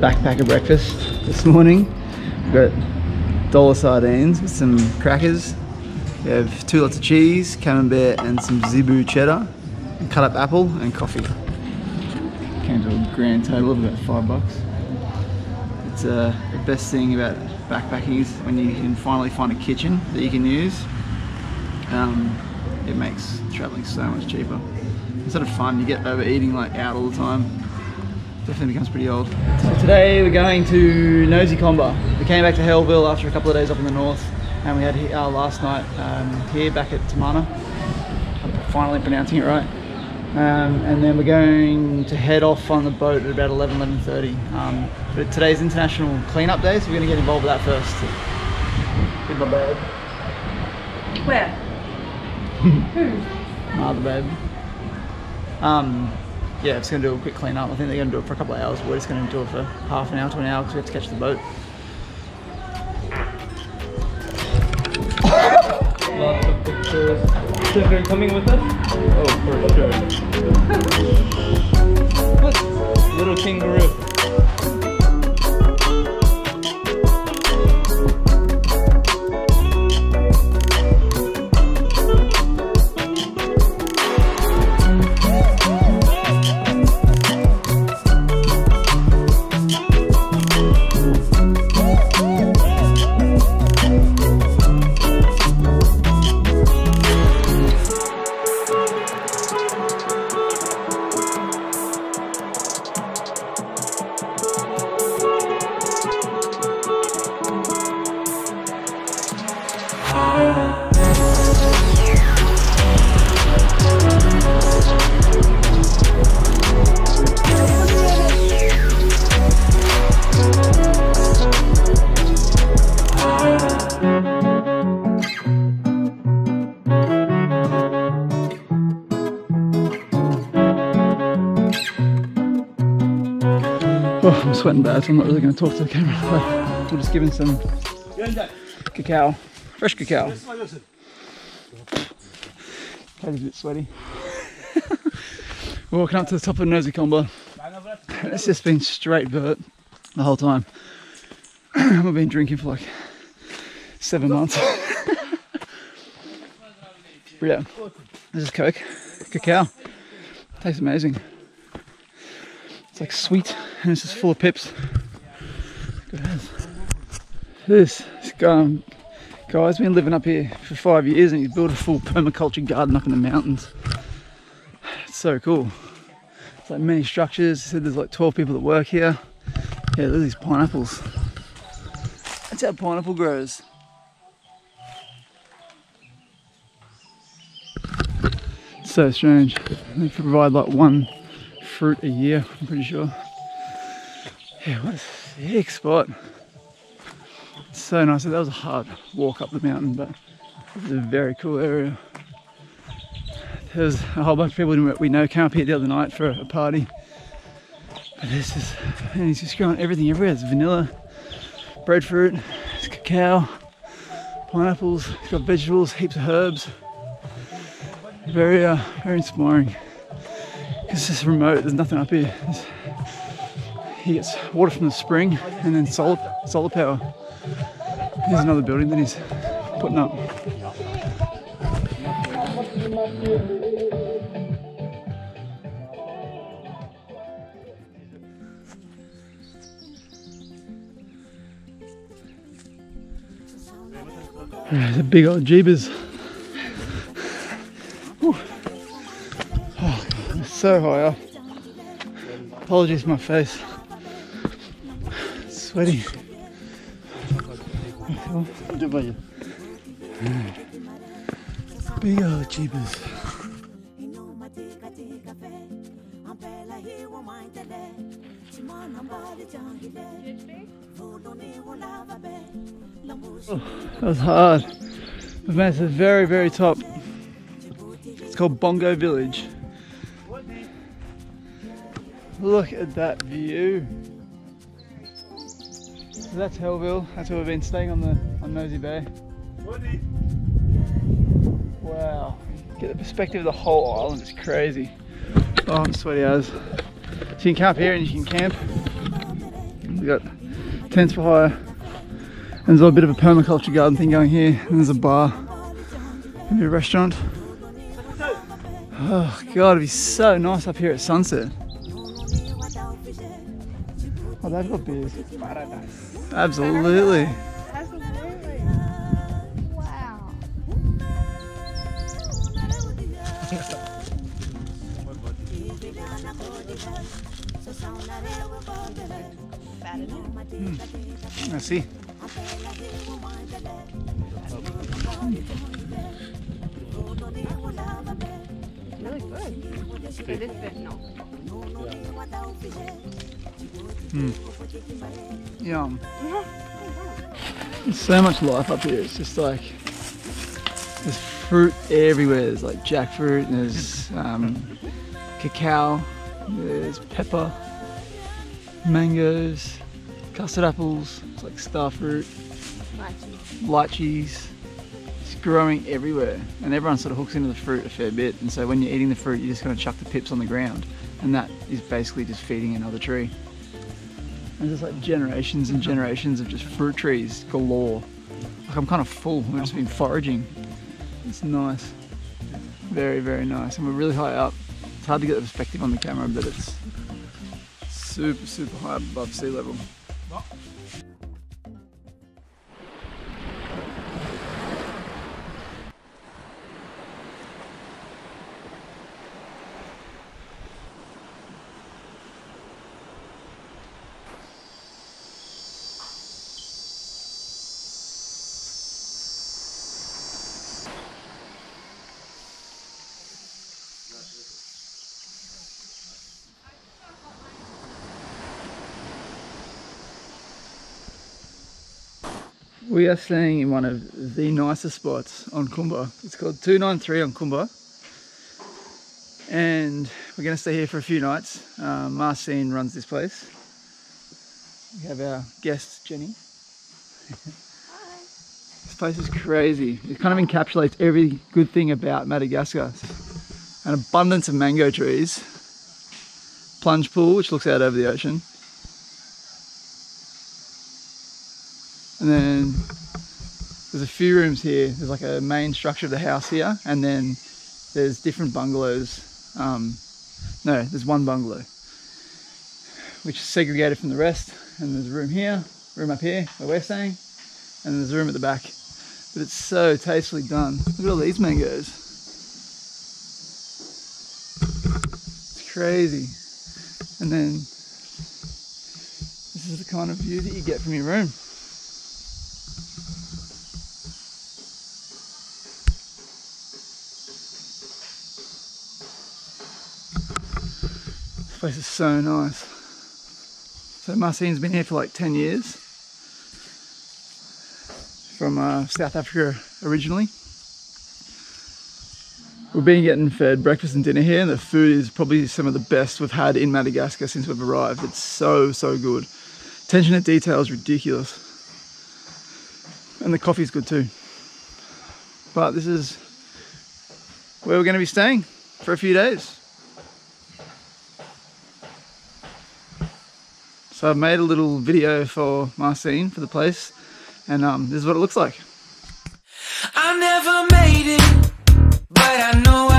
backpacker breakfast this morning. We've got dollar sardines with some crackers. We have two lots of cheese, camembert and some zebu cheddar, cut up apple and coffee. Came to a grand total of about five bucks. It's uh, the best thing about backpacking is when you can finally find a kitchen that you can use. Um, it makes traveling so much cheaper. It's sort of fun, you get overeating like out all the time. Definitely becomes pretty old. So today we're going to Nosy Komba. We came back to Hellville after a couple of days up in the north and we had our last night um, here back at Tamana. I'm finally pronouncing it right. Um, and then we're going to head off on the boat at about 11, 11.30. Um, but today's International Cleanup Day, so we're going to get involved with that first. With my bag. Where? Who? My other babe. Um, yeah, it's going to do a quick clean up. I think they're going to do it for a couple of hours. We're just going to do it for half an hour to an hour because we have to catch the boat. Lots of pictures. Children coming with us? Oh, for sure. Look, little kangaroo. Sweating bad, so I'm not really going to talk to the camera. But we're just giving some cacao, fresh cacao. Paddy's a bit sweaty. we're walking up to the top of Nosy Komba. It's just been straight vert the whole time. I've been drinking for like seven months. Yeah, this is Coke, cacao. Tastes amazing. It's like sweet and it's just full of pips. This, this guy, guy's been living up here for five years and he's built a full permaculture garden up in the mountains. It's so cool. It's like many structures. He said there's like 12 people that work here. Yeah, look at these pineapples. That's how pineapple grows. So strange. They provide like one fruit a year, I'm pretty sure. Yeah, what a sick spot. It's so nice. That was a hard walk up the mountain, but it's a very cool area. There's a whole bunch of people we know came up here the other night for a party. But this is, and he's just growing everything everywhere. There's vanilla, breadfruit, there's cacao, pineapples, he's got vegetables, heaps of herbs. Very, uh, very inspiring. It's just remote, there's nothing up here. There's, he gets water from the spring and then solar, solar power. Here's another building that he's putting up. There's a big old. Whew. Oh, so high up. Apologies my face. Sweaty. Big old jeebus. Oh, that was hard. We've made it to the very, very top. It's called Bongo Village. Look at that view. So that's Hellville. That's where we've been staying on the on Nosy Be. Wow. Get the perspective of the whole island. It's crazy. Oh, I'm sweaty as. So you can camp here and you can camp. We've got tents for hire. And there's a bit of a permaculture garden thing going here. And there's a bar. Maybe a restaurant. Oh god, it'd be so nice up here at sunset. Oh, they've got beers. Absolutely. Absolutely. Wow. Hmm. I see. Hmm. Really good. It is fentanyl. Yum. There's so much life up here. It's just like there's fruit everywhere. There's like jackfruit. And there's um, cacao. There's pepper, mangoes, custard apples. It's like star fruit, lychees. It's growing everywhere, and everyone sort of hooks into the fruit a fair bit. And so when you're eating the fruit, you're just going to chuck the pips on the ground, and that is basically just feeding another tree. And there's like generations and generations of just fruit trees galore. Like I'm kind of full. We've just been foraging. It's nice. Very, very nice. And we're really high up. It's hard to get the perspective on the camera, but it's super, super high above sea level. We are staying in one of the nicest spots on Komba. It's called 293 on Komba. And we're going to stay here for a few nights. Um, Marcine runs this place. We have our guest, Jenny. Hi. This place is crazy. It kind of encapsulates every good thing about Madagascar. An abundance of mango trees. Plunge pool, which looks out over the ocean. And then there's a few rooms here. There's like a main structure of the house here, and then there's different bungalows. Um, no, there's one bungalow, which is segregated from the rest. And there's a room here, room up here where we're staying, and there's a room at the back. But it's so tastefully done. Look at all these mangoes. It's crazy. And then this is the kind of view that you get from your room. Place is so nice. So Marcine's been here for like 10 years. From uh, South Africa originally. We've been getting fed breakfast and dinner here and the food is probably some of the best we've had in Madagascar since we've arrived. It's so, so good. Attention to detail is ridiculous. And the coffee's good too. But this is where we're going to be staying for a few days. So I've made a little video for Marcine for the place, and um, this is what it looks like. I never made it, but I know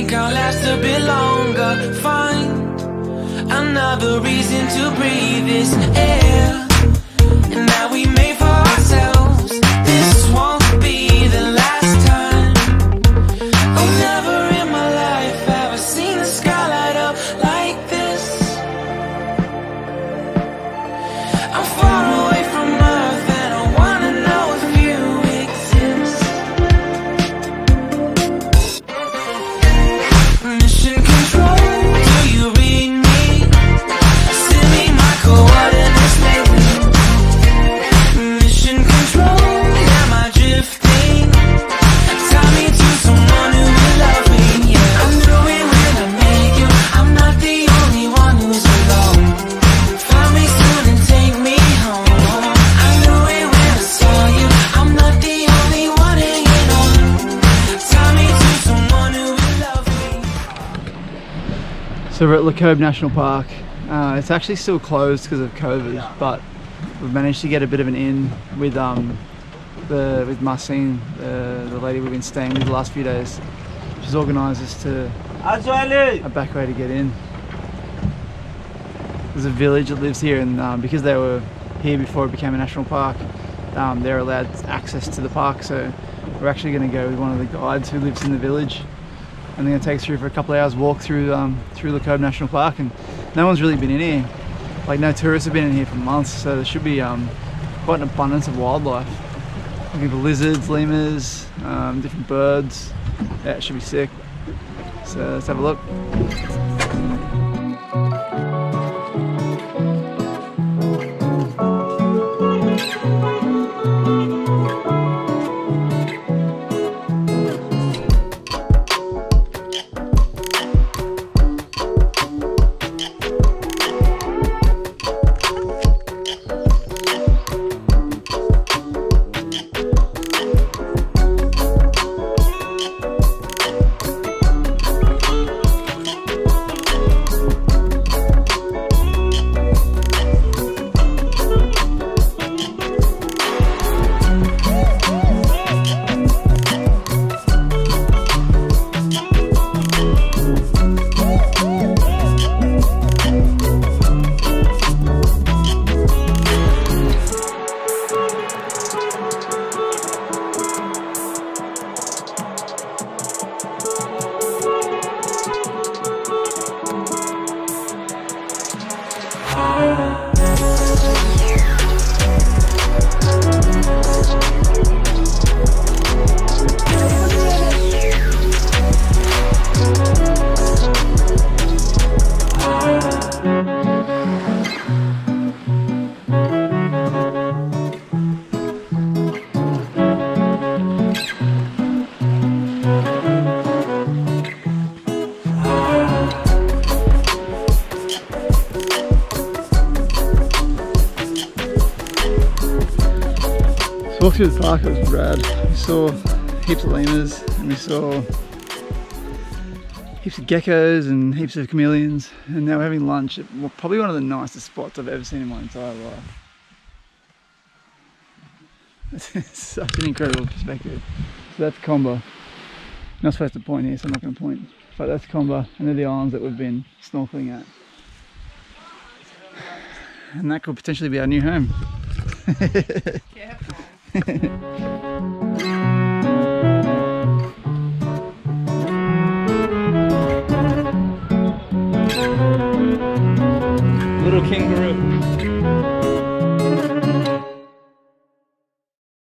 think I'll last a bit longer. Find another reason to breathe this air. And that we So we're at Lokobe National Park. Uh, it's actually still closed because of COVID, but we've managed to get a bit of an in with um, the with Marcine, the, lady we've been staying with the last few days. She's organised us to a back way to get in. There's a village that lives here, and um, because they were here before it became a national park, um, they're allowed access to the park. So we're actually going to go with one of the guides who lives in the village, and they're going to take us through for a couple of hours walk through um, through Lokobe National Park. And no one's really been in here. Like no tourists have been in here for months, so there should be um, quite an abundance of wildlife. Looking for lizards, lemurs, um, different birds. Yeah, it should be sick. So let's have a look. Walked through the park, it was rad. We saw heaps of lemurs and we saw heaps of geckos and heaps of chameleons and now we're having lunch at probably one of the nicest spots I've ever seen in my entire life. It's such an incredible perspective. So that's Komba. Not supposed to point here, so I'm not going to point. But that's Komba and they're the islands that we've been snorkeling at. And that could potentially be our new home. Little kangaroo.